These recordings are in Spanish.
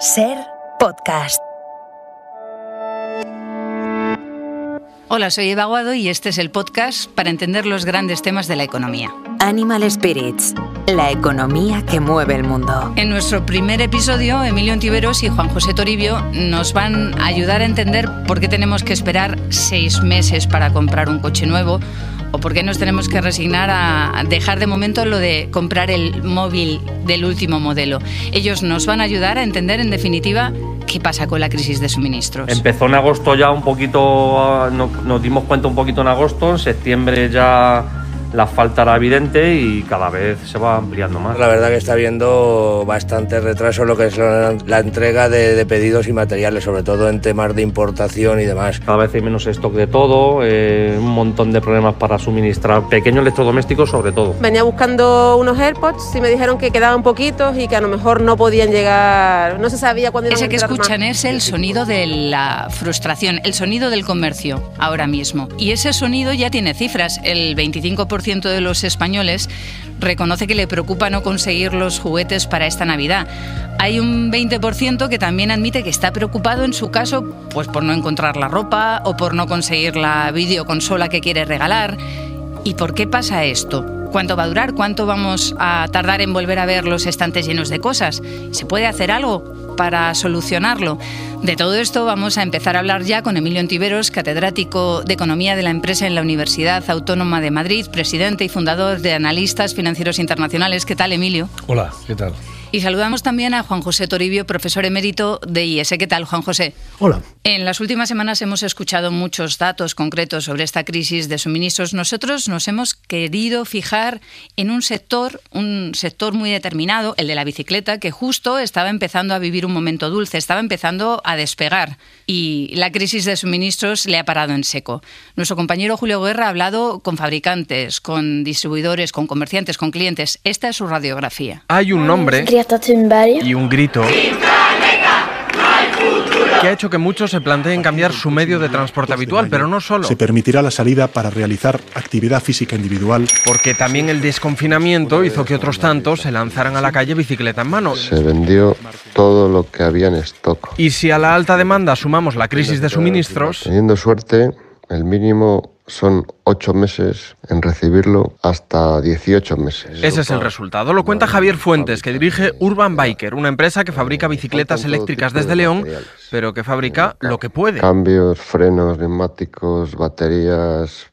Ser podcast. Hola, soy Eva Guado y este es el podcast para entender los grandes temas de la economía. Animal Spirits, la economía que mueve el mundo. En nuestro primer episodio, Emilio Ontiveros y Juan José Toribio nos van a ayudar a entender por qué tenemos que esperar seis meses para comprar un coche nuevo o por qué nos tenemos que resignar a dejar de momento lo de comprar el móvil del último modelo. Ellos nos van a ayudar a entender, en definitiva, qué pasa con la crisis de suministros. Empezó en agosto ya un poquito, no- nos dimos cuenta un poquito en agosto, en septiembre ya la falta era evidente y cada vez se va ampliando más. La verdad que está habiendo bastante retraso en lo que es la, la entrega de, de pedidos y materiales, sobre todo en temas de importación y demás. Cada vez hay menos stock de todo, eh, un montón de problemas para suministrar pequeños electrodomésticos sobre todo. Venía buscando unos AirPods y me dijeron que quedaban poquitos y que a lo mejor no podían llegar, no se sabía cuándo iban a Ese que más. escuchan es el sonido de la frustración, el sonido del comercio ahora mismo. Y ese sonido ya tiene cifras. El 25% de los españoles reconoce que le preocupa no conseguir los juguetes para esta Navidad. Hay un 20% que también admite que está preocupado en su caso pues por no encontrar la ropa o por no conseguir la videoconsola que quiere regalar. ¿Y por qué pasa esto? ¿Cuánto va a durar? ¿Cuánto vamos a tardar en volver a ver los estantes llenos de cosas? ¿Se puede hacer algo para solucionarlo? De todo esto vamos a empezar a hablar ya con Emilio Ontiveros, catedrático de Economía de la Empresa en la Universidad Autónoma de Madrid, presidente y fundador de Analistas Financieros Internacionales. ¿Qué tal, Emilio? Hola, ¿qué tal? Y saludamos también a Juan José Toribio, profesor emérito de IES. ¿Qué tal, Juan José? Hola. En las últimas semanas hemos escuchado muchos datos concretos sobre esta crisis de suministros. Nosotros nos hemos querido fijar en un sector, un sector muy determinado, el de la bicicleta, que justo estaba empezando a vivir un momento dulce, estaba empezando a despegar y la crisis de suministros le ha parado en seco. Nuestro compañero Julio Guerra ha hablado con fabricantes, con distribuidores, con comerciantes, con clientes. Esta es su radiografía. Hay un nombre y un grito que ha hecho que muchos se planteen cambiar su medio de transporte habitual, pero no solo, Se permitirá la salida para realizar actividad física individual. porque también el desconfinamiento hizo que otros tantos se lanzaran a la calle bicicleta en mano. Se vendió todo lo que había en stock. Y si a la alta demanda sumamos la crisis de suministros, Teniendo suerte, el mínimo son 8 meses en recibirlo hasta 18 meses. ese es el resultado. Lo cuenta Javier Fuentes, que dirige Urban Biker, una empresa que fabrica bicicletas eléctricas desde León, pero que fabrica lo que puede. Cambios, frenos, neumáticos, baterías,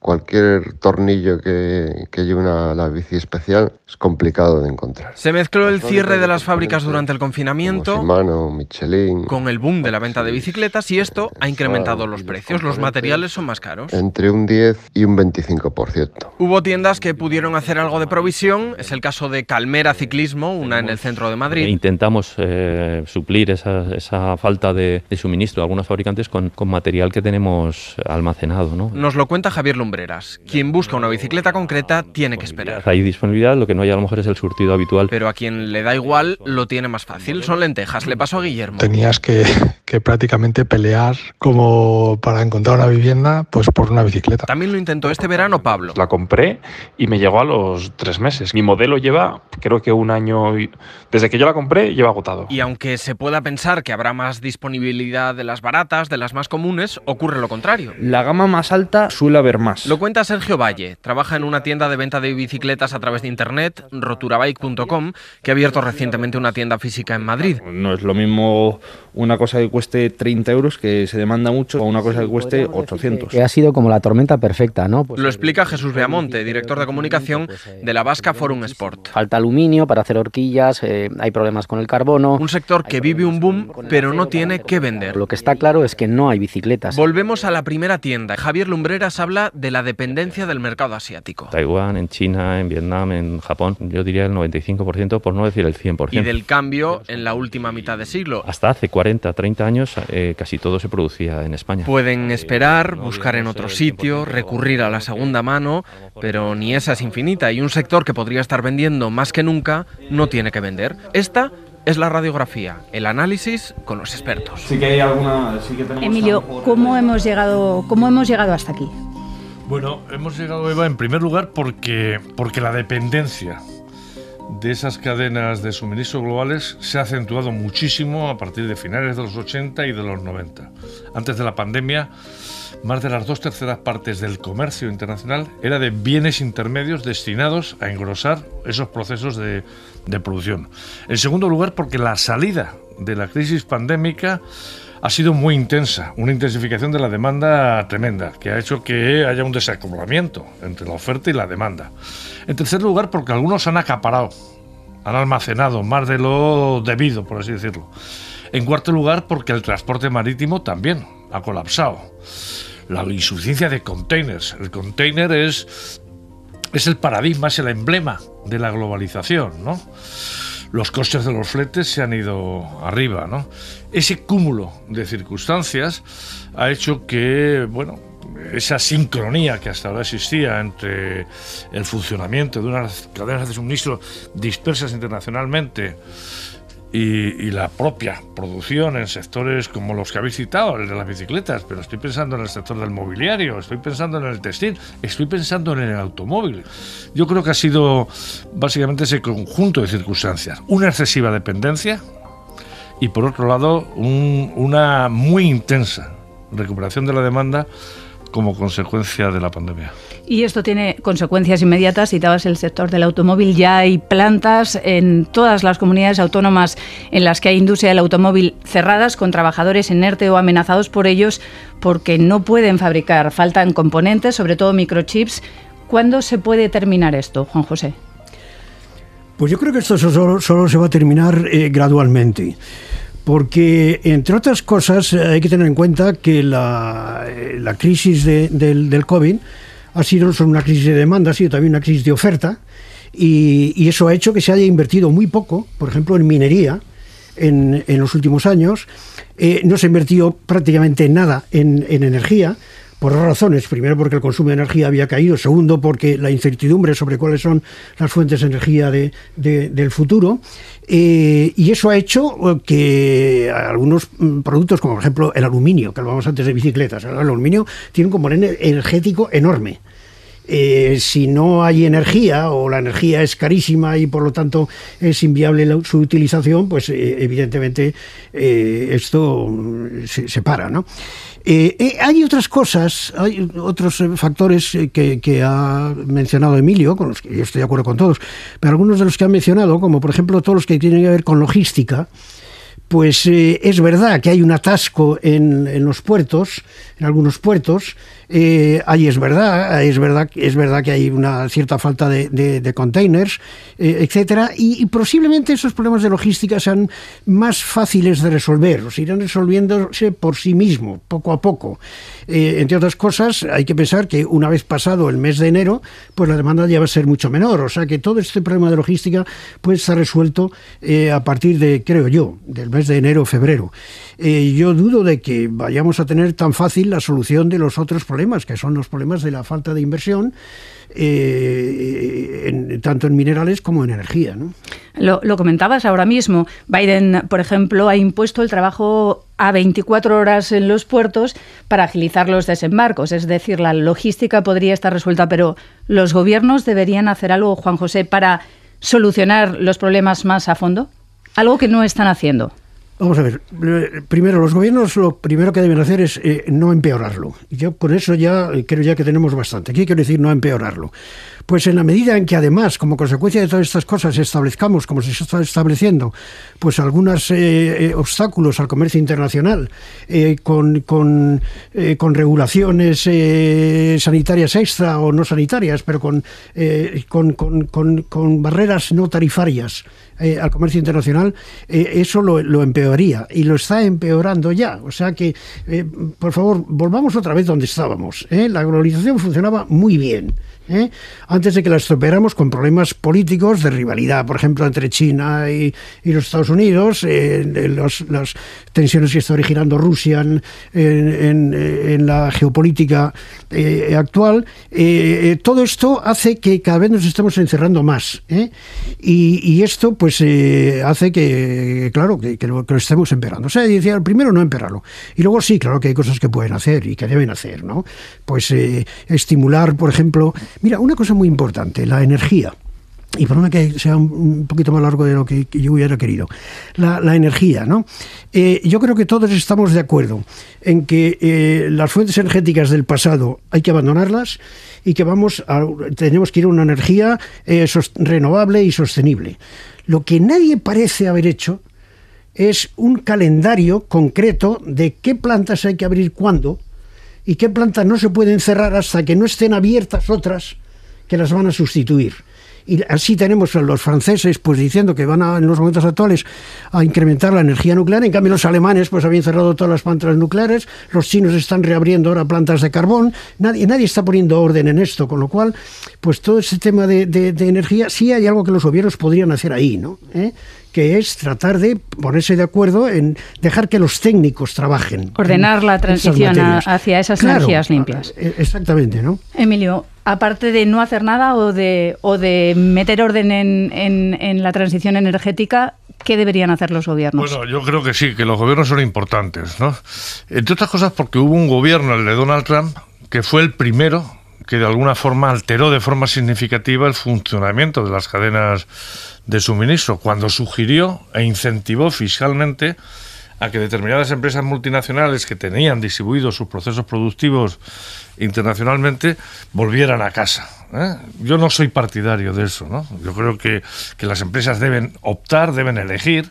cualquier tornillo que, que lleve una, la bici especial es complicado de encontrar. Se mezcló el cierre de las fábricas durante el confinamiento Shimano, Michelin, con el boom de la venta de bicicletas y esto ha incrementado los precios. Los materiales son más caros. entre un 10 y un 25%. Hubo tiendas que pudieron hacer algo de provisión. Es el caso de Calmera Ciclismo, una en el centro de Madrid. Intentamos eh, suplir esa, esa falta de, de suministro de algunos fabricantes con, con material que tenemos almacenado. ¿no? Nos lo cuenta Javier Lumbreras. Quien busca una bicicleta concreta tiene que esperar. Hay disponibilidad, lo que no hay a lo mejor es el surtido habitual. Pero a quien le da igual lo tiene más fácil. Son lentejas. Le pasó a Guillermo. Tenías que, que prácticamente pelear como para encontrar una vivienda, pues por una bicicleta. También lo intentó este verano Pablo. La compré y me llegó a los tres meses. Mi modelo lleva, creo que un año. y- Desde que yo la compré, lleva agotado. Y aunque se pueda pensar que habrá más disponibilidad de las baratas, de las más comunes, ocurre lo contrario. La gama más alta suele haber más. Lo cuenta Sergio Valle, trabaja en una tienda de venta de bicicletas a través de internet, roturabike.com, que ha abierto recientemente una tienda física en Madrid. No es lo mismo una cosa que cueste 30 euros, que se demanda mucho, o una cosa que cueste 800. Que ha sido como la tormenta perfecta, ¿no? Pues Lo explica Jesús Beamonte, director de comunicación de la Vasca Forum Sport. falta aluminio para hacer horquillas, eh, hay problemas con el carbono. Un sector que vive un boom, pero no tiene que vender. Lo que está claro es que no hay bicicletas. Volvemos a la primera tienda. Javier Lumbreras habla de la dependencia del mercado asiático. Taiwán, en China, en Vietnam, en Japón, yo diría el 95%, por no decir el 100%. Y del cambio en la última mitad de siglo. Hasta hace 40, 30 años eh, casi todo se producía en España. Pueden esperar, buscar en otro sitio, recurrir a la segunda mano, pero ni esa es infinita y un sector que podría estar vendiendo más que nunca no tiene que vender. Esta es la radiografía, el análisis con los expertos. Sí que hay alguna. Sí que tenemos Emilio, ¿cómo hemos llegado, cómo hemos llegado hasta aquí? Bueno, hemos llegado, Eva, en primer lugar porque, porque la dependencia de esas cadenas de suministro globales se ha acentuado muchísimo a partir de finales de los 80 y de los 90. Antes de la pandemia, más de las dos terceras partes del comercio internacional era de bienes intermedios destinados a engrosar esos procesos de, de producción. En segundo lugar, porque la salida de la crisis pandémica ha sido muy intensa, una intensificación de la demanda tremenda, que ha hecho que haya un desacoplamiento entre la oferta y la demanda. En tercer lugar, porque algunos han acaparado, han almacenado más de lo debido, por así decirlo. En cuarto lugar, porque el transporte marítimo también ha colapsado. La insuficiencia de containers. El container es, es el paradigma, es el emblema de la globalización, ¿no? Los costes de los fletes se han ido arriba, ¿no? Ese cúmulo de circunstancias ha hecho que, bueno, esa sincronía que hasta ahora existía entre el funcionamiento de unas cadenas de suministro dispersas internacionalmente y, la propia producción en sectores como los que habéis citado, el de las bicicletas, pero estoy pensando en el sector del mobiliario, estoy pensando en el textil, estoy pensando en el automóvil. Yo creo que ha sido básicamente ese conjunto de circunstancias, una excesiva dependencia y por otro lado una muy intensa recuperación de la demanda como consecuencia de la pandemia. Y esto tiene consecuencias inmediatas. Citabas el sector del automóvil. Ya hay plantas en todas las comunidades autónomas en las que hay industria del automóvil cerradas con trabajadores inerte o amenazados por ellos porque no pueden fabricar. Faltan componentes, sobre todo microchips. ¿Cuándo se puede terminar esto, Juan José? Pues yo creo que esto solo, se va a terminar eh, gradualmente porque, entre otras cosas, eh, hay que tener en cuenta que la, eh, crisis del, del, COVID ha sido no solo una crisis de demanda, ha sido también una crisis de oferta, y, eso ha hecho que se haya invertido muy poco, por ejemplo, en minería en, los últimos años. Eh, no se ha invertido prácticamente nada en, energía, por dos razones. Primero, porque el consumo de energía había caído. Segundo, porque la incertidumbre sobre cuáles son las fuentes de energía del futuro. Eh, y eso ha hecho que algunos mm, productos, como por ejemplo el aluminio, que hablábamos antes de bicicletas, el aluminio tiene un componente energético enorme. Eh, si no hay energía o la energía es carísima y por lo tanto es inviable su utilización, pues eh, evidentemente esto se, se, para. ¿no? Eh, eh, hay otras cosas, hay otros eh, factores que, ha mencionado Emilio, con los que yo estoy de acuerdo con todos, pero algunos de los que ha mencionado, como por ejemplo todos los que tienen que ver con logística, pues es verdad que hay un atasco en, los puertos, en algunos puertos, eh, ahí es verdad, es verdad, es verdad que hay una cierta falta de, containers, eh, etcétera, y, posiblemente esos problemas de logística sean más fáciles de resolver, o se irán resolviéndose por sí mismo, poco a poco. Eh, entre otras cosas, hay que pensar que una vez pasado el mes de enero, pues la demanda ya va a ser mucho menor, o sea que todo este problema de logística puede estar resuelto a partir de, creo yo, del mes de enero o febrero. yo dudo de que vayamos a tener tan fácil la solución de los otros problemas que son los problemas de la falta de inversión, eh, tanto en minerales como en energía. Lo, comentabas ahora mismo. Biden, por ejemplo, ha impuesto el trabajo a 24 horas en los puertos para agilizar los desembarcos. Es decir, la logística podría estar resuelta, pero los gobiernos deberían hacer algo, Juan José, para solucionar los problemas más a fondo. Algo que no están haciendo. Vamos a ver, primero los gobiernos lo primero que deben hacer es eh, no empeorarlo. Yo con eso ya eh, creo ya que tenemos bastante. ¿Qué quiero decir no empeorarlo? Pues en la medida en que además, como consecuencia de todas estas cosas, establezcamos, como se está estableciendo, pues algunos eh, obstáculos al comercio internacional, con, con, con, regulaciones sanitarias extra o no sanitarias, pero con, con, barreras no tarifarias eh, al comercio internacional, eh, eso lo, empeoraría y lo está empeorando ya. O sea que, eh, por favor, volvamos otra vez donde estábamos. La globalización funcionaba muy bien. ¿Eh? antes de que la estropeáramos con problemas políticos de rivalidad, por ejemplo, entre China y, los Estados Unidos, las tensiones que está originando Rusia en, la geopolítica eh, actual. Eh, todo esto hace que cada vez nos estemos encerrando más. Y, esto pues hace que, claro, que, lo, estemos empeorando. O sea, decía, primero no empeorarlo. Y luego sí, claro que hay cosas que pueden hacer y que deben hacer, ¿no? Pues estimular, por ejemplo, Mira, una cosa muy importante, la energía. y perdona que sea un poquito más largo de lo que yo hubiera querido. La, energía, ¿no? Eh, yo creo que todos estamos de acuerdo en que eh, las fuentes energéticas del pasado hay que abandonarlas y que vamos a, tenemos que ir a una energía eh, renovable y sostenible. Lo que nadie parece haber hecho es un calendario concreto de qué plantas hay que abrir cuándo y qué plantas no se pueden cerrar hasta que no estén abiertas otras que las van a sustituir y así tenemos a los franceses pues diciendo que van a, en los momentos actuales a incrementar la energía nuclear, en cambio los alemanes pues habían cerrado todas las plantas nucleares, los chinos están reabriendo ahora plantas de carbón, nadie, nadie está poniendo orden en esto, con lo cual pues todo ese tema de, de, energía sí hay algo que los gobiernos podrían hacer ahí, ¿no? ¿Eh? Que es tratar de ponerse de acuerdo en dejar que los técnicos trabajen. Ordenar la transición hacia esas energías limpias. E, exactamente, ¿no? Emilio, aparte de no hacer nada o de, o de meter orden en, en, la transición energética, ¿qué deberían hacer los gobiernos? Bueno, yo creo que sí, que los gobiernos son importantes, ¿no? Entre otras cosas porque hubo un gobierno, el de Donald Trump, que fue el primero que de alguna forma alteró de forma significativa el funcionamiento de las cadenas de suministro, cuando sugirió e incentivó fiscalmente a que determinadas empresas multinacionales que tenían distribuidos sus procesos productivos internacionalmente volvieran a casa. ¿eh? Yo no soy partidario de eso, ¿no? Yo creo que, que, las empresas deben optar, deben elegir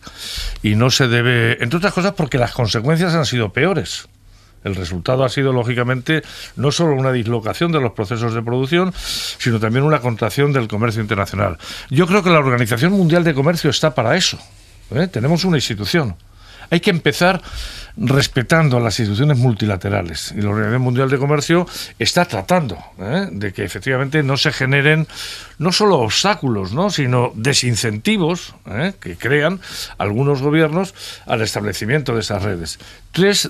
y no se debe, entre otras cosas, porque las consecuencias han sido peores. El resultado ha sido, lógicamente, no solo una dislocación de los procesos de producción, sino también una contracción del comercio internacional. Yo creo que la Organización Mundial de Comercio está para eso. ¿eh? Tenemos una institución. Hay que empezar respetando las instituciones multilaterales. Y la Organización Mundial de Comercio está tratando ¿eh? de que efectivamente no se generen no solo obstáculos, ¿no? sino desincentivos ¿eh? que crean algunos gobiernos al establecimiento de esas redes. Tres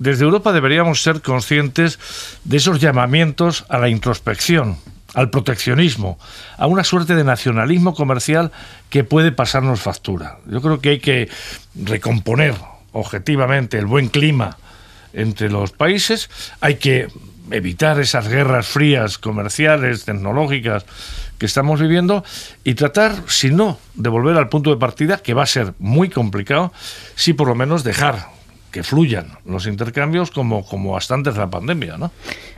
desde Europa deberíamos ser conscientes de esos llamamientos a la introspección, al proteccionismo, a una suerte de nacionalismo comercial que puede pasarnos factura. Yo creo que hay que recomponer objetivamente el buen clima entre los países, hay que evitar esas guerras frías comerciales, tecnológicas que estamos viviendo y tratar, si no, de volver al punto de partida, que va a ser muy complicado, si por lo menos dejar que fluyan los intercambios como, como hasta antes de la pandemia, ¿no?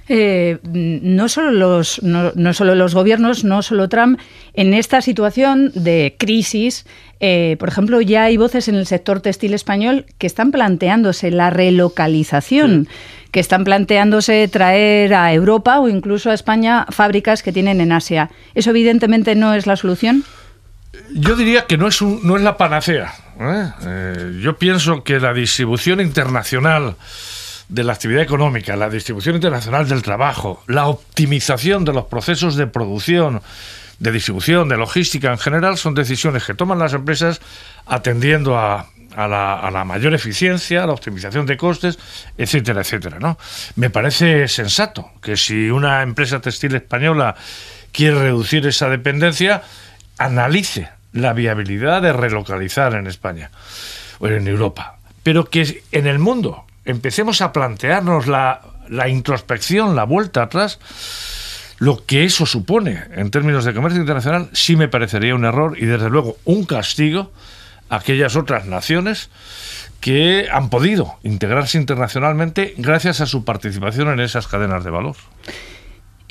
Eh, no, solo los, no, no, solo los gobiernos, no solo Trump, en esta situación de crisis, eh, por ejemplo, ya hay voces en el sector textil español que están planteándose la relocalización, que están planteándose traer a Europa o incluso a España fábricas que tienen en Asia. ¿Eso evidentemente no es la solución? Yo diría que no es, un, no es la panacea. ¿eh? Eh, yo pienso que la distribución internacional de la actividad económica, la distribución internacional del trabajo, la optimización de los procesos de producción, de distribución, de logística en general, son decisiones que toman las empresas atendiendo a, la, mayor eficiencia, a la optimización de costes, etcétera, etcétera. ¿no? Me parece sensato que si una empresa textil española quiere reducir esa dependencia, analice la viabilidad de relocalizar en España o en Europa, pero que en el mundo empecemos a plantearnos la, la introspección, la vuelta atrás, lo que eso supone en términos de comercio internacional, sí me parecería un error y desde luego un castigo a aquellas otras naciones que han podido integrarse internacionalmente gracias a su participación en esas cadenas de valor.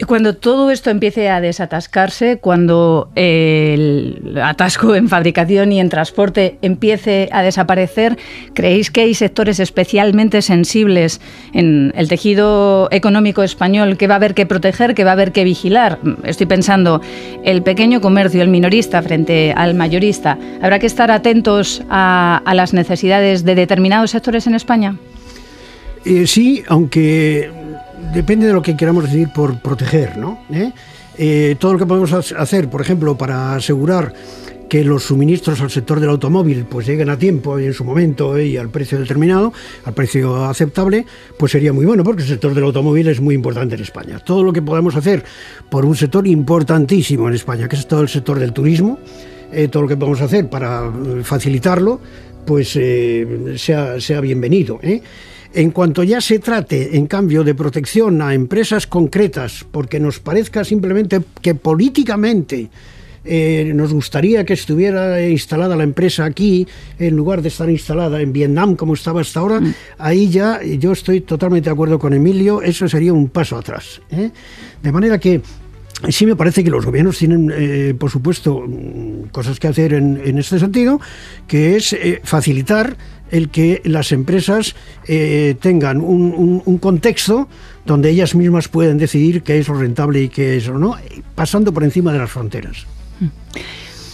Cuando todo esto empiece a desatascarse, cuando el atasco en fabricación y en transporte empiece a desaparecer, ¿creéis que hay sectores especialmente sensibles en el tejido económico español que va a haber que proteger, que va a haber que vigilar? Estoy pensando el pequeño comercio, el minorista frente al mayorista. ¿Habrá que estar atentos a, las necesidades de determinados sectores en España? Eh, sí, aunque depende de lo que queramos decir por proteger, ¿no? ¿Eh? Eh, todo lo que podemos hacer, por ejemplo, para asegurar que los suministros al sector del automóvil pues lleguen a tiempo y en su momento ¿eh? y al precio determinado, al precio aceptable, pues sería muy bueno porque el sector del automóvil es muy importante en España. Todo lo que podamos hacer por un sector importantísimo en España, que es todo el sector del turismo, todo lo que podamos hacer para facilitarlo, pues sea, sea bienvenido. En cuanto ya se trate, en cambio, de protección a empresas concretas, porque nos parezca simplemente que políticamente eh, nos gustaría que estuviera instalada la empresa aquí en lugar de estar instalada en Vietnam como estaba hasta ahora, Mm. ahí ya yo estoy totalmente de acuerdo con Emilio, eso sería un paso atrás. ¿eh? De manera que Sí me parece que los gobiernos tienen, eh, por supuesto, mm, cosas que hacer en, en este sentido, que es eh, facilitar el que las empresas eh, tengan un, contexto donde ellas mismas pueden decidir qué es lo rentable y qué es lo no, pasando por encima de las fronteras.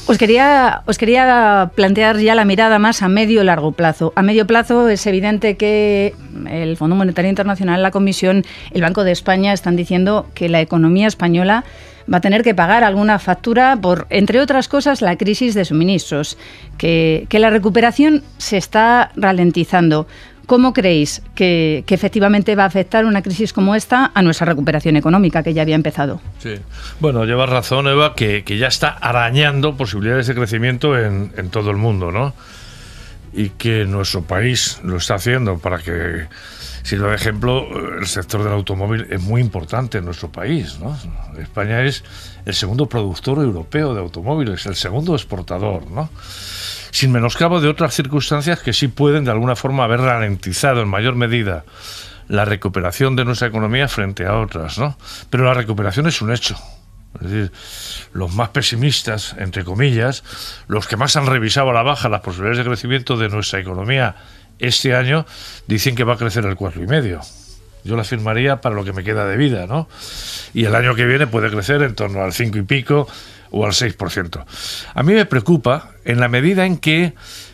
Os quería, os quería plantear ya la mirada más a medio y largo plazo. A medio plazo es evidente que el Fondo Monetario Internacional, la Comisión, el Banco de España están diciendo que la economía española va a tener que pagar alguna factura por, entre otras cosas, la crisis de suministros, que, que la recuperación se está ralentizando. ¿Cómo creéis que, que efectivamente va a afectar una crisis como esta a nuestra recuperación económica que ya había empezado? Sí. Bueno, llevas razón, Eva, que, que ya está arañando posibilidades de crecimiento en, en todo el mundo, ¿no? Y que nuestro país lo está haciendo para que, sirva de ejemplo, el sector del automóvil es muy importante en nuestro país. España es el segundo productor europeo de automóviles, el segundo exportador, ¿no? Sin menoscabo de otras circunstancias que sí pueden de alguna forma haber ralentizado en mayor medida la recuperación de nuestra economía frente a otras, ¿no? Pero la recuperación es un hecho. Es decir, los más pesimistas, entre comillas, los que más han revisado a la baja las posibilidades de crecimiento de nuestra economía este año, dicen que va a crecer el cuatro y medio. Yo la firmaría para lo que me queda de vida, ¿no? Y el año que viene puede crecer en torno al cinco y pico o al 6%. A mí me preocupa en la medida en que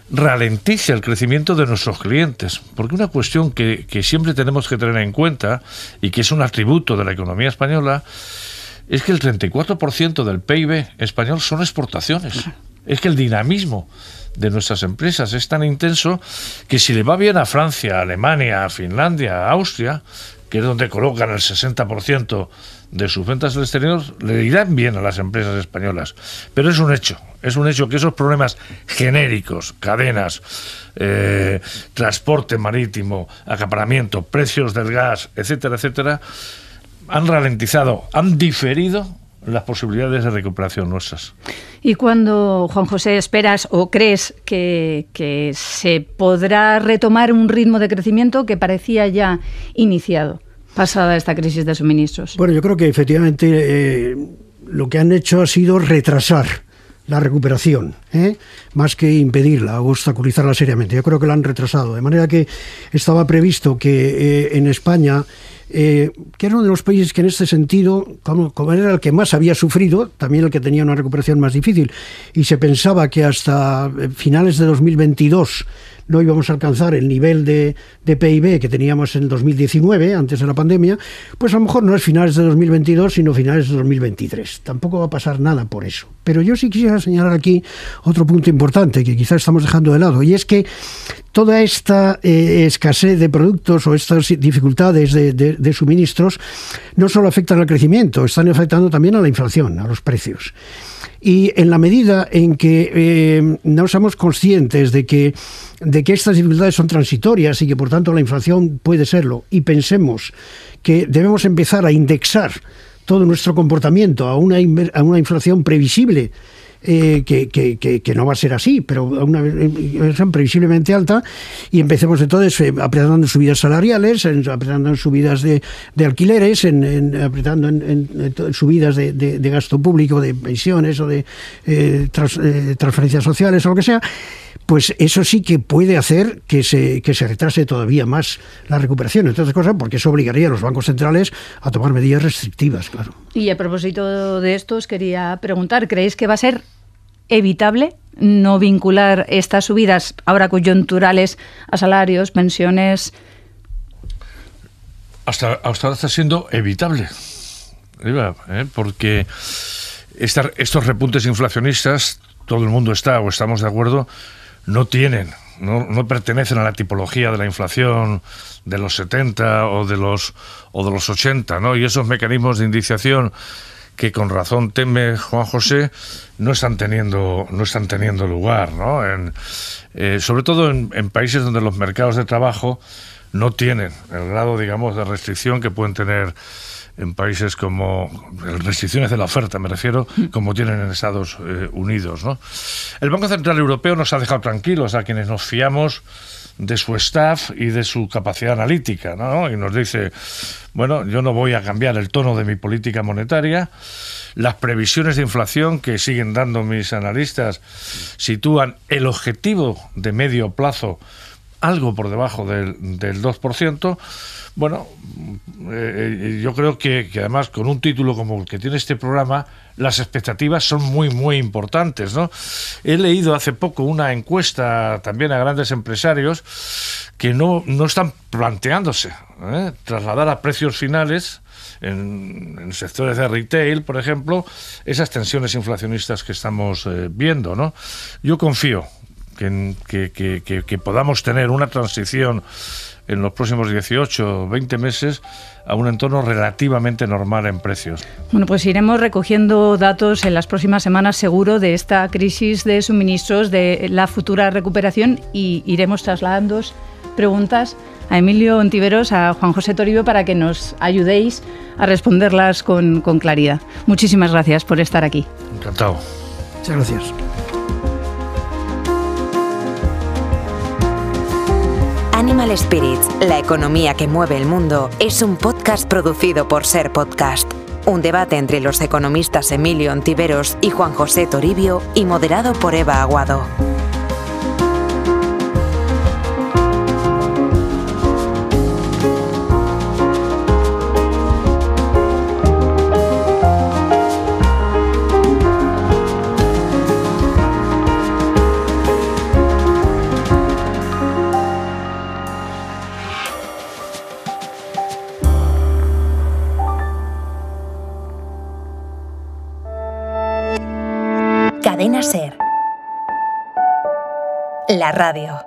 ralentice el crecimiento de nuestros clientes, porque una cuestión que, que siempre tenemos que tener en cuenta y que es un atributo de la economía española es que el 34% del PIB español son exportaciones. Es que el dinamismo de nuestras empresas es tan intenso que si le va bien a Francia, a Alemania, a Finlandia, a Austria, que es donde colocan el 60% de sus ventas al exterior, le irán bien a las empresas españolas. Pero es un hecho, es un hecho que esos problemas genéricos, cadenas, eh, transporte marítimo, acaparamiento, precios del gas, etcétera, etcétera, han ralentizado, han diferido las posibilidades de recuperación nuestras. ¿Y cuándo, Juan José, esperas o crees que, que se podrá retomar un ritmo de crecimiento que parecía ya iniciado, pasada esta crisis de suministros? Bueno, yo creo que efectivamente eh, lo que han hecho ha sido retrasar la recuperación, ¿eh? más que impedirla o obstaculizarla seriamente. Yo creo que la han retrasado, de manera que estaba previsto que eh, en España eh, que era uno de los países que en este sentido, como, como, era el que más había sufrido, también el que tenía una recuperación más difícil, y se pensaba que hasta eh, finales de 2022 no íbamos a alcanzar el nivel de, PIB que teníamos en 2019, antes de la pandemia, pues a lo mejor no es finales de 2022, sino finales de 2023. Tampoco va a pasar nada por eso. Pero yo sí quisiera señalar aquí otro punto importante que quizás estamos dejando de lado, y es que toda esta eh, escasez de productos o estas dificultades de, de, de, suministros no solo afectan al crecimiento, están afectando también a la inflación, a los precios. Y en la medida en que eh, no somos conscientes de que, de que estas dificultades son transitorias y que por tanto la inflación puede serlo, y pensemos que debemos empezar a indexar todo nuestro comportamiento a una, a una inflación previsible, eh, que, que, que, que, no va a ser así, pero una inflación previsiblemente alta, y empecemos entonces eh, apretando subidas salariales, apretando en subidas de, alquileres, en, apretando en, subidas de, gasto público, de pensiones o de eh, trans, transferencias sociales o lo que sea, pues eso sí que puede hacer que se, que se retrase todavía más la recuperación, entre otras cosas, porque eso obligaría a los bancos centrales a tomar medidas restrictivas, claro. Y a propósito de esto, os quería preguntar, ¿creéis que va a ser evitable no vincular estas subidas ahora coyunturales a salarios, pensiones? Hasta, hasta ahora está siendo evitable, ¿eh? porque estos repuntes inflacionistas, todo el mundo está o estamos de acuerdo, no tienen, no, no, pertenecen a la tipología de la inflación de los 70 o de los, o de los 80, ¿no? Y esos mecanismos de indiciación que con razón teme Juan José no están teniendo no están teniendo lugar ¿no? En, eh, sobre todo en, en, países donde los mercados de trabajo no tienen el grado digamos de restricción que pueden tener en países como restricciones de la oferta, me refiero, como tienen en Estados eh, Unidos. ¿no? El Banco Central Europeo nos ha dejado tranquilos a quienes nos fiamos de su staff y de su capacidad analítica, ¿no? Y nos dice, bueno, yo no voy a cambiar el tono de mi política monetaria. Las previsiones de inflación que siguen dando mis analistas sitúan el objetivo de medio plazo algo por debajo del, del 2%. Bueno, eh, yo creo que, además con un título como el que tiene este programa, las expectativas son muy, muy importantes. ¿no? He leído hace poco una encuesta también a grandes empresarios que no, no están planteándose ¿eh? trasladar a precios finales en, sectores de retail, por ejemplo, esas tensiones inflacionistas que estamos eh, viendo. ¿no? Yo confío que, podamos tener una transición en los próximos 18 o 20 meses a un entorno relativamente normal en precios. Bueno, pues iremos recogiendo datos en las próximas semanas seguro de esta crisis de suministros, de la futura recuperación y iremos trasladando preguntas a Emilio Ontiveros, a Juan José Toribio para que nos ayudéis a responderlas con, con claridad. Muchísimas gracias por estar aquí. Encantado. Muchas gracias. Animal Spirits, la economía que mueve el mundo, es un podcast producido por Ser Podcast. Un debate entre los economistas Emilio Ontiveros y Juan José Toribio y moderado por Eva Aguado. Radio.